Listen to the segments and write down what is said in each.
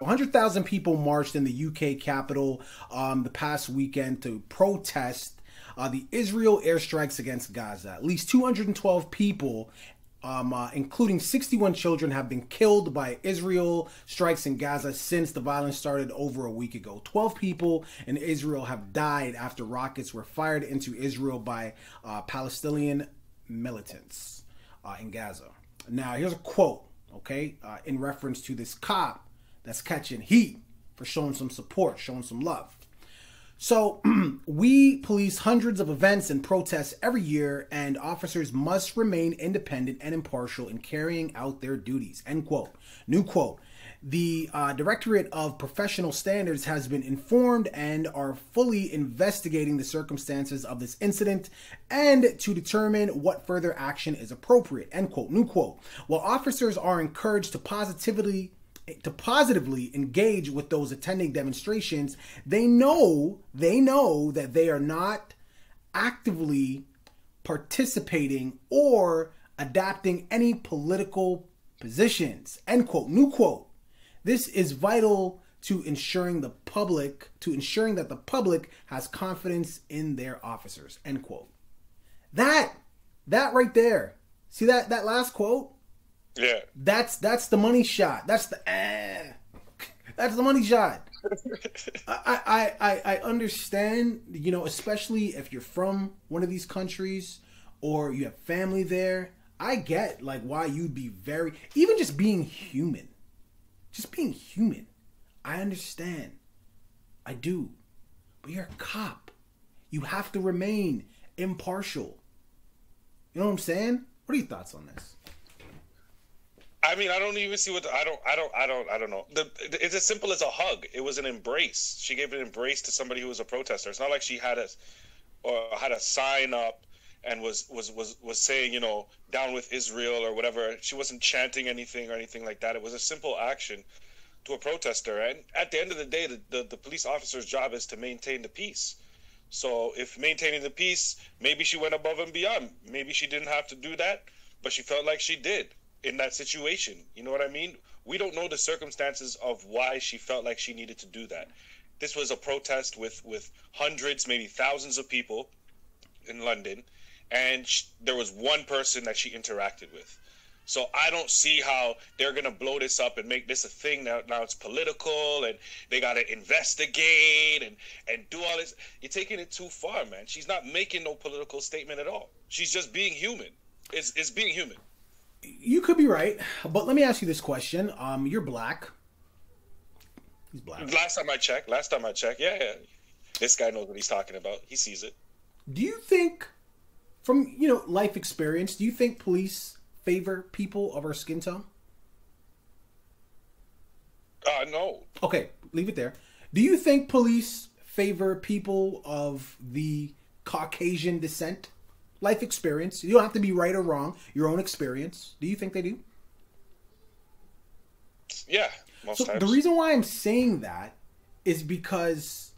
100,000 people marched in the UK capital um, the past weekend to protest uh, the Israel airstrikes against Gaza. At least 212 people, um, uh, including 61 children, have been killed by Israel strikes in Gaza since the violence started over a week ago. 12 people in Israel have died after rockets were fired into Israel by uh, Palestinian militants uh, in Gaza. Now, here's a quote, okay, uh, in reference to this cop that's catching heat for showing some support, showing some love. So, we police hundreds of events and protests every year, and officers must remain independent and impartial in carrying out their duties. End quote. New quote. The uh, Directorate of Professional Standards has been informed and are fully investigating the circumstances of this incident and to determine what further action is appropriate. End quote. New quote. While officers are encouraged to positively to positively engage with those attending demonstrations, they know they know that they are not actively participating or adapting any political positions. End quote. New quote. This is vital to ensuring the public to ensuring that the public has confidence in their officers. End quote. That that right there. See that that last quote? Yeah. That's that's the money shot. That's the eh. That's the money shot. I, I, I, I understand, you know, especially if you're from one of these countries or you have family there. I get like why you'd be very even just being human. Just being human. I understand. I do. But you're a cop. You have to remain impartial. You know what I'm saying? What are your thoughts on this? I mean, I don't even see what the, I don't, I don't, I don't, I don't know. The, it's as simple as a hug. It was an embrace. She gave an embrace to somebody who was a protester. It's not like she had a, or had a sign up and was was was was saying, you know, down with Israel or whatever. She wasn't chanting anything or anything like that. It was a simple action to a protester. And at the end of the day, the, the, the police officer's job is to maintain the peace. So if maintaining the peace, maybe she went above and beyond. Maybe she didn't have to do that, but she felt like she did in that situation. You know what I mean? We don't know the circumstances of why she felt like she needed to do that. This was a protest with with hundreds, maybe thousands of people in London, and she, there was one person that she interacted with. So I don't see how they're gonna blow this up and make this a thing now. Now it's political, and they gotta investigate and and do all this. You're taking it too far, man. She's not making no political statement at all. She's just being human. It's it's being human you could be right, but let me ask you this question. Um, you're black. He's black. Last time I checked, last time I checked, yeah, yeah, this guy knows what he's talking about. He sees it. Do you think, from you know life experience, do you think police favor people of our skin tone? Uh, no. Okay, leave it there. Do you think police favor people of the Caucasian descent? Life experience. You don't have to be right or wrong. Your own experience. Do you think they do? Yeah. so times. the reason why I'm saying that is because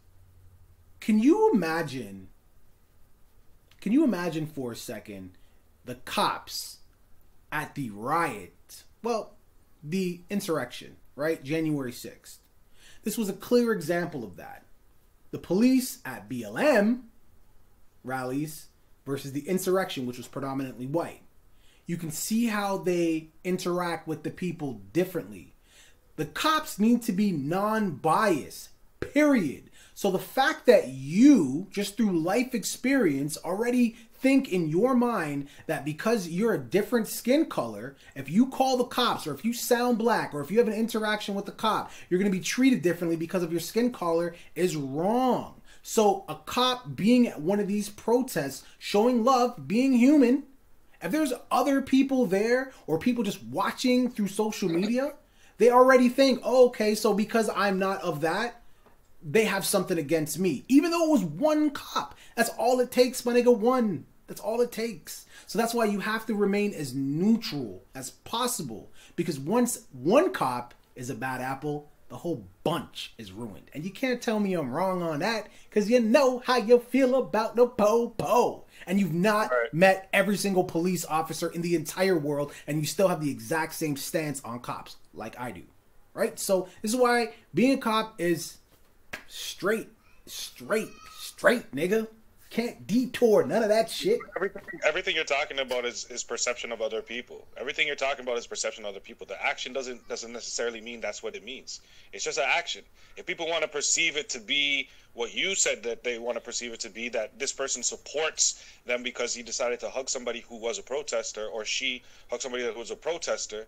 can you imagine can you imagine for a second the cops at the riot well the insurrection right january 6th this was a clear example of that the police at blm rallies versus the insurrection, which was predominantly white. You can see how they interact with the people differently. The cops need to be non biased, period. So the fact that you, just through life experience, already think in your mind that because you're a different skin color, if you call the cops or if you sound black or if you have an interaction with the cop, you're going to be treated differently because of your skin color is wrong. So a cop being at one of these protests, showing love, being human, if there's other people there or people just watching through social media, they already think, oh, okay, so because I'm not of that, they have something against me. Even though it was one cop. That's all it takes, my nigga, one. That's all it takes. So that's why you have to remain as neutral as possible. Because once one cop is a bad apple, the whole bunch is ruined. And you can't tell me I'm wrong on that because you know how you feel about the po-po. And you've not right. met every single police officer in the entire world and you still have the exact same stance on cops like I do. right? So this is why being a cop is straight, straight, straight, nigga. Can't detour none of that shit. Everything, everything you're talking about is, is perception of other people. Everything you're talking about is perception of other people. The action doesn't doesn't necessarily mean that's what it means. It's just an action. If people want to perceive it to be what you said that they want to perceive it to be, that this person supports them because he decided to hug somebody who was a protester, or she hugged somebody who was a protester,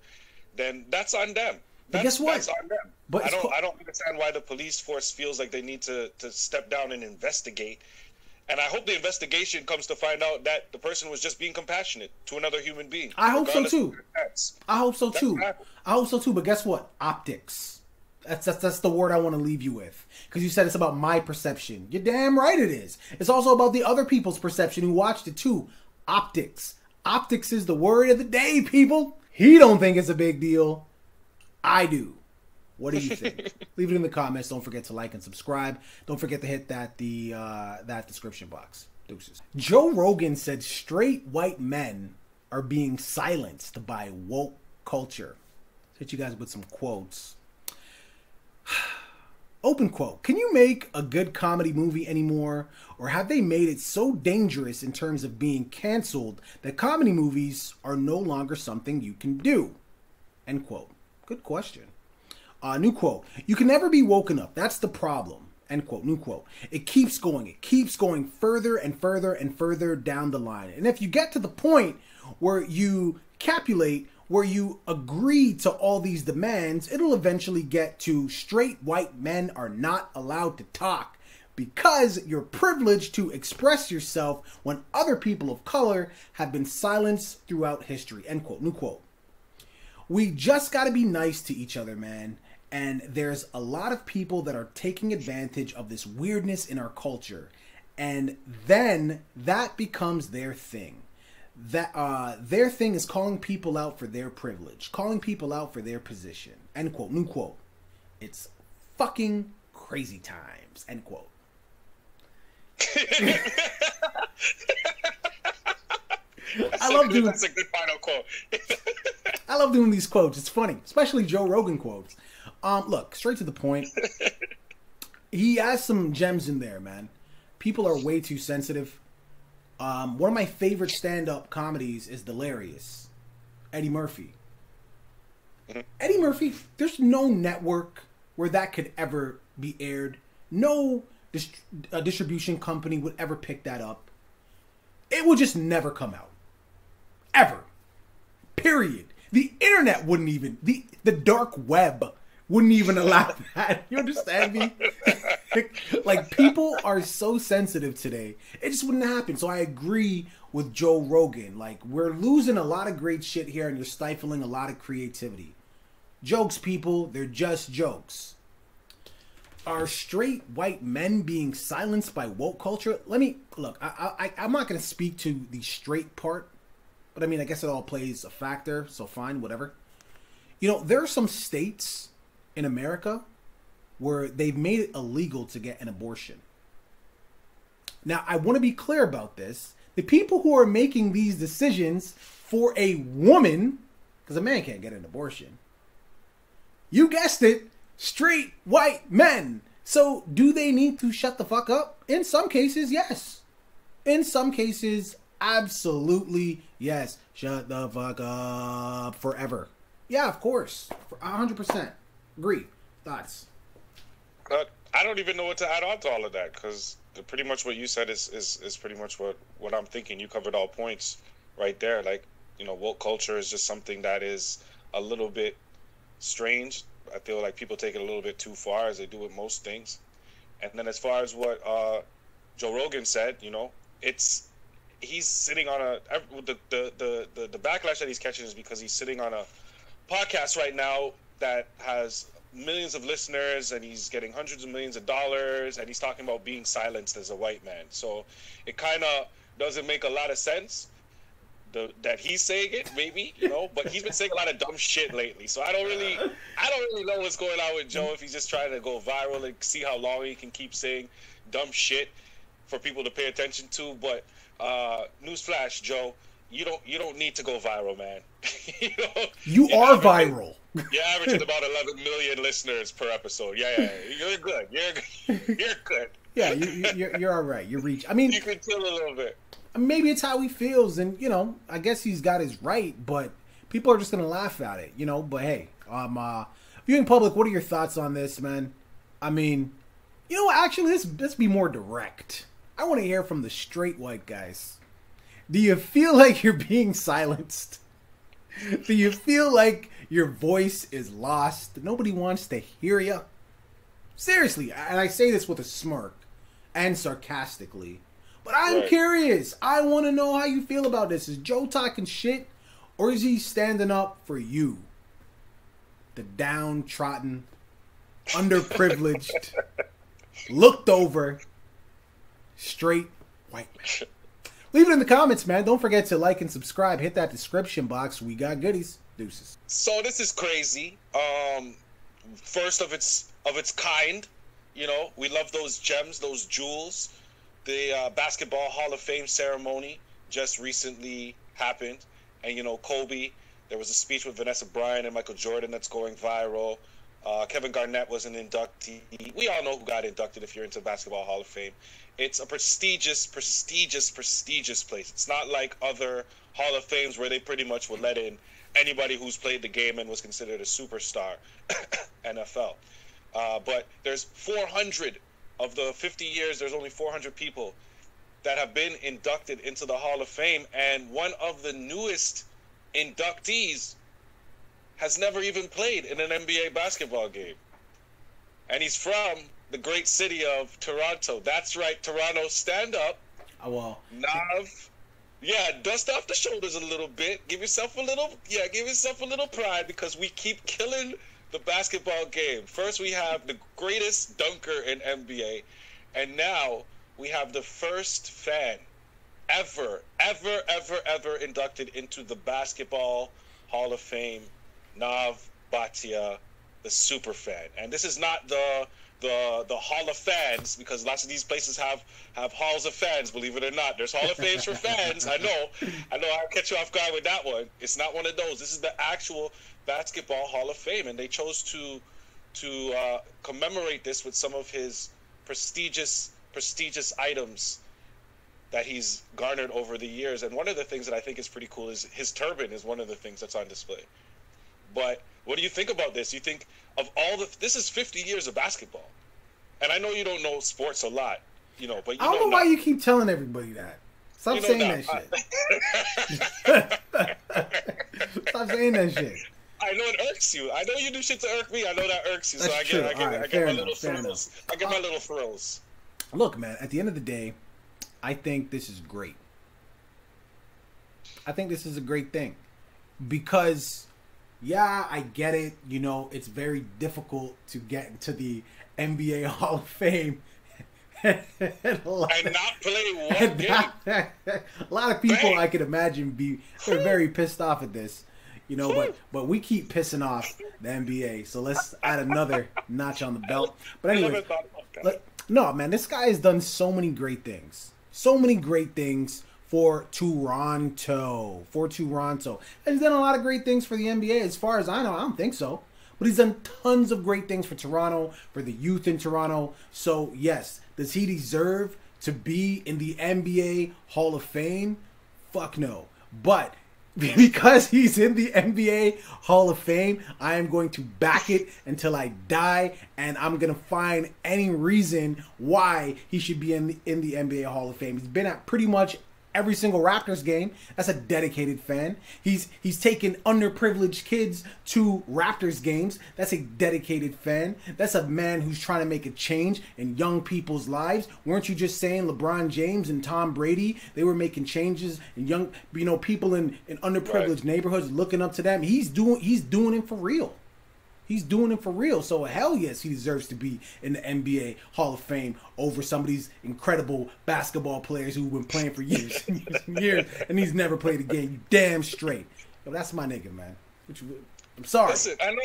then that's on them. That's, guess what? That's on them. But I don't. I don't understand why the police force feels like they need to to step down and investigate. And I hope the investigation comes to find out that the person was just being compassionate to another human being. I hope so, too. of their offense. I hope so That's too. happened. I hope so too. But guess what? Optics. That's that's, that's the word I want to leave you with. Because you said it's about my perception. You're damn right it is. It's also about the other people's perception who watched it too. Optics. Optics is the word of the day, people. He don't think it's a big deal. I do. What do you think? Leave it in the comments. Don't forget to like and subscribe. Don't forget to hit that the uh, that description box. Deuces. Joe Rogan said straight white men are being silenced by woke culture. Hit you guys with some quotes. Open quote. Can you make a good comedy movie anymore? Or have they made it so dangerous in terms of being canceled that comedy movies are no longer something you can do? End quote. Good question. Uh, new quote. You can never be woke enough. That's the problem. End quote. New quote. It keeps going. It keeps going further and further and further down the line. And if you get to the point where you capulate, where you agree to all these demands, it'll eventually get to straight white men are not allowed to talk because you're privileged to express yourself when other people of color have been silenced throughout history. End quote. New quote we just got to be nice to each other, man. And there's a lot of people that are taking advantage of this weirdness in our culture. And then that becomes their thing. That uh, their thing is calling people out for their privilege, calling people out for their position. End quote. New quote. It's fucking crazy times. End quote. I love good- doing That's a good final quote. I love doing these quotes. It's funny, especially Joe Rogan quotes. Um, look, straight to the point. he has some gems in there, man. People are way too sensitive. Um, one of my favorite stand-up comedies is Delirious. Eddie Murphy. Eddie Murphy. There's no network where that could ever be aired. No dist- uh, distribution company would ever pick that up. It would just never come out. Ever. Period. The internet wouldn't even the the dark web wouldn't even allow that. You understand me? like people are so sensitive today. It just wouldn't happen. So I agree with Joe Rogan. Like we're losing a lot of great shit here and you're stifling a lot of creativity. Jokes, people, they're just jokes. Are straight white men being silenced by woke culture? Let me look. I, I I'm not going to speak to the straight part but I mean, I guess it all plays a factor, so fine, whatever. You know, there are some states in America where they've made it illegal to get an abortion. Now, I want to be clear about this. The people who are making these decisions for a woman, because a man can't get an abortion, you guessed it, straight white men. So, do they need to shut the fuck up? In some cases, yes. In some cases, absolutely yes. Shut the fuck up forever. Yeah, of course. A hundred percent. Agree. Thoughts. But I don't even know what to add on to all of that because pretty much what you said is, is, is pretty much what, what I'm thinking. You covered all points right there. Like, you know, woke culture is just something that is a little bit strange. I feel like people take it a little bit too far as they do with most things. And then as far as what uh, Joe Rogan said, you know, it's he's sitting on a the the the the backlash that he's catching is because he's sitting on a podcast right now that has millions of listeners and he's getting hundreds of millions of dollars and he's talking about being silenced as a white man. So it kind of doesn't make a lot of sense. The, that he's saying it, maybe you know, but he's been saying a lot of dumb shit lately. So I don't really, I don't really know what's going on with Joe if he's just trying to go viral and see how long he can keep saying dumb shit for people to pay attention to. But uh, newsflash, Joe, you don't you don't need to go viral, man. you You you are haven't viral. You're averaging about 11 million listeners per episode. Yeah, yeah, yeah. you're good. You're good. You're good. Yeah, you, you're you're all right. You're reach. I mean, You can chill a little bit. maybe it's how he feels, and you know, I guess he's got his right, but people are just gonna laugh at it, you know. But hey, um, uh, viewing public, what are your thoughts on this, man? I mean, you know, what, actually, let's let's be more direct. I want to hear from the straight white guys. Do you feel like you're being silenced? Do you feel like your voice is lost? Nobody wants to hear you. Seriously, and I say this with a smirk and sarcastically. But I'm Right. curious. I want to know how you feel about this. Is Joe talking shit or is he standing up for you? The downtrodden, underprivileged, looked over, straight white man. Leave it in the comments, man. Don't forget to like and subscribe. Hit that description box. We got goodies. Deuces. So this is crazy. Um, first of its of its kind. You know, we love those gems, those jewels. The uh, basketball Hall of Fame ceremony just recently happened, and you know, Kobe. There was a speech with Vanessa Bryant and Michael Jordan that's going viral. Uh, Kevin Garnett was an inductee. We all know who got inducted if you're into basketball Hall of Fame. It's a prestigious, prestigious, prestigious place. It's not like other Hall of Fames where they pretty much would let in anybody who's played the game and was considered a superstar, NFL. Uh, but there's 400 of the 50 years. There's only 400 people that have been inducted into the Hall of Fame, and one of the newest inductees has never even played in an NBA basketball game. And he's from the great city of Toronto. That's right, Toronto. Stand up. Oh, well, Nav. Yeah, dust off the shoulders a little bit. Give yourself a little, yeah, give yourself a little pride because we keep killing the basketball game. First, we have the greatest dunker in NBA, and now we have the first fan ever, ever, ever, ever inducted into the Basketball Hall of Fame, Nav Bhatia, the super fan. And this is not the the the Hall of Fans because lots of these places have have halls of fans. Believe it or not, there's Hall of Fames for fans. I know, I know. I'll catch you off guard with that one. It's not one of those. This is the actual Basketball Hall of Fame, and they chose to to uh, commemorate this with some of his prestigious prestigious items that he's garnered over the years. And one of the things that I think is pretty cool is his turban is one of the things that's on display. But what do you think about this? You think of all the this is 50 years of basketball, and I know you don't know sports a lot, you know, but you I don't know, know why you keep telling everybody that. Stop you know saying now. that shit. Stop saying that shit. I know it irks you. I know you do shit to irk me. I know that irks you. so That's I get, true. I get, right, I get my enough, little thrills. I get my uh, little thrills. Look, man, at the end of the day, I think this is great. I think this is a great thing because, yeah, I get it. You know, it's very difficult to get into the NBA Hall of Fame. and not play one game. not- a lot of people Dang. I could imagine be they're very pissed off at this. You know, but but we keep pissing off the NBA, so let's add another notch on the belt. But anyway, never thought about that. Look, no, man, this guy has done so many great things. So many great things for Toronto. For Toronto. And he's done a lot of great things for the NBA. As far as I know, I don't think so. But he's done tons of great things for Toronto, for the youth in Toronto. So, yes, does he deserve to be in the NBA Hall of Fame? Fuck no. But because he's in the NBA Hall of Fame, I am going to back it until I die, and I'm gonna find any reason why he should be in the, in the NBA Hall of Fame. He's been at pretty much every single Raptors game. That's a dedicated fan. He's he's taken underprivileged kids to Raptors games. That's a dedicated fan. That's a man who's trying to make a change in young people's lives. Weren't you just saying LeBron James and Tom Brady? They were making changes in young, you know, people in in underprivileged Right. neighborhoods looking up to them. He's doing he's doing it for real. He's doing it for real. So hell yes, he deserves to be in the NBA Hall of Fame over some of these incredible basketball players who've been playing for years and years and years, and he's never played a game. You damn straight. Yo, that's my nigga, man. You- I'm sorry. Listen, I know.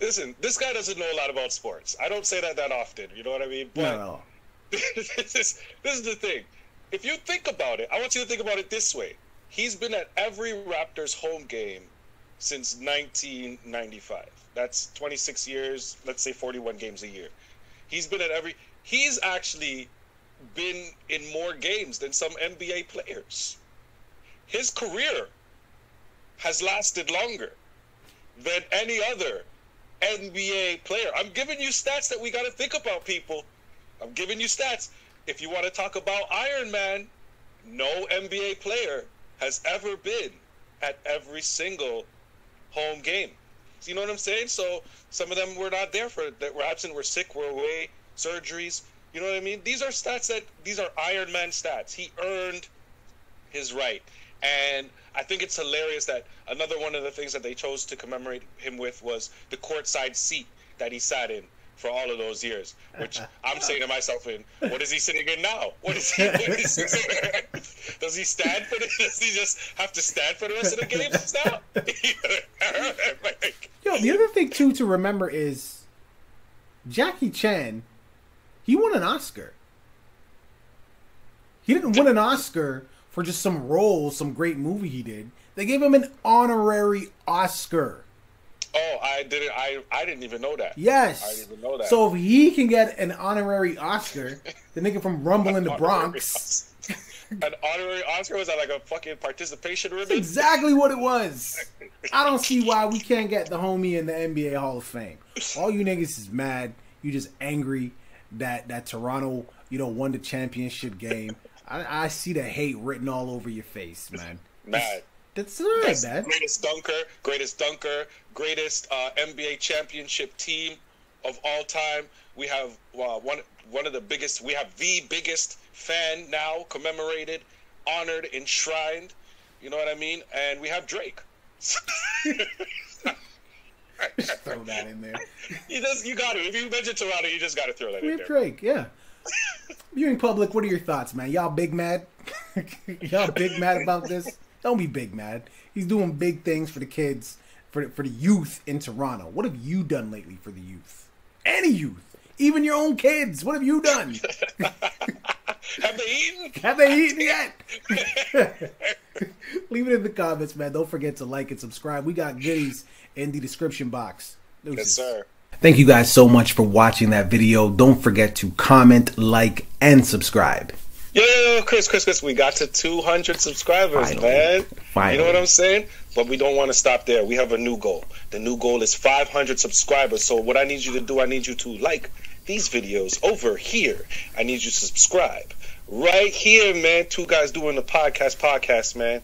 Listen, this guy doesn't know a lot about sports. I don't say that that often. You know what I mean? Not But at all. this is this is the thing. If you think about it, I want you to think about it this way. He's been at every Raptors home game since 1995. That's 26 years, let's say 41 games a year. He's been at every he's actually been in more games than some NBA players. His career has lasted longer than any other NBA player. I'm giving you stats that we got to think about, people. I'm giving you stats. If you want to talk about Iron Man, no NBA player has ever been at every single home game. You know what I'm saying? So some of them were not there for that were absent, were sick, were away, surgeries. You know what I mean? These are stats that these are Iron Man stats. He earned his right. And I think it's hilarious that another one of the things that they chose to commemorate him with was the courtside seat that he sat in for all of those years. Which I'm saying to myself, in what is he sitting in now? What is he? What is he does he stand for? The, does he just have to stand for the rest of the games now? Yo, the other thing too to remember is Jackie Chan. He won an Oscar. He didn't win an Oscar for just some role, some great movie he did. They gave him an honorary Oscar. Oh, I didn't. I I didn't even know that. Yes. I didn't even know that. So if he can get an honorary Oscar, the nigga from Rumble in the Bronx. an honorary Oscar was that like a fucking participation ribbon? That's exactly what it was. I don't see why we can't get the homie in the NBA Hall of Fame. All you niggas is mad. You just angry that that Toronto, you know, won the championship game. I, I see the hate written all over your face, man. Mad. That's all right, Best- man. Greatest dunker, greatest dunker, greatest uh, NBA championship team of all time. We have uh, one one of the biggest. We have the biggest fan now commemorated, honored, enshrined. You know what I mean? And we have Drake. just Throw that in there. you just you got to. If you mention Toronto, you just got to throw that in there. We in have there. Drake, yeah. Viewing public, what are your thoughts, man? Y'all big mad? Y'all big mad about this? Don't be big mad. He's doing big things for the kids, for for the youth in Toronto. What have you done lately for the youth? Any youth, even your own kids. What have you done? Have they eaten? Have they eaten yet? Leave it in the comments, man. Don't forget to like and subscribe. We got goodies in the description box. Yes, sir. Thank you guys so much for watching that video. Don't forget to comment, like, and subscribe. Yo, Chris, Chris, Chris, we got to 200 subscribers, Finally. man. Finally. You know what I'm saying? But we don't want to stop there. We have a new goal. The new goal is 500 subscribers. So what I need you to do, I need you to like these videos over here. I need you to subscribe right here, man. Two guys doing the podcast, podcast, man.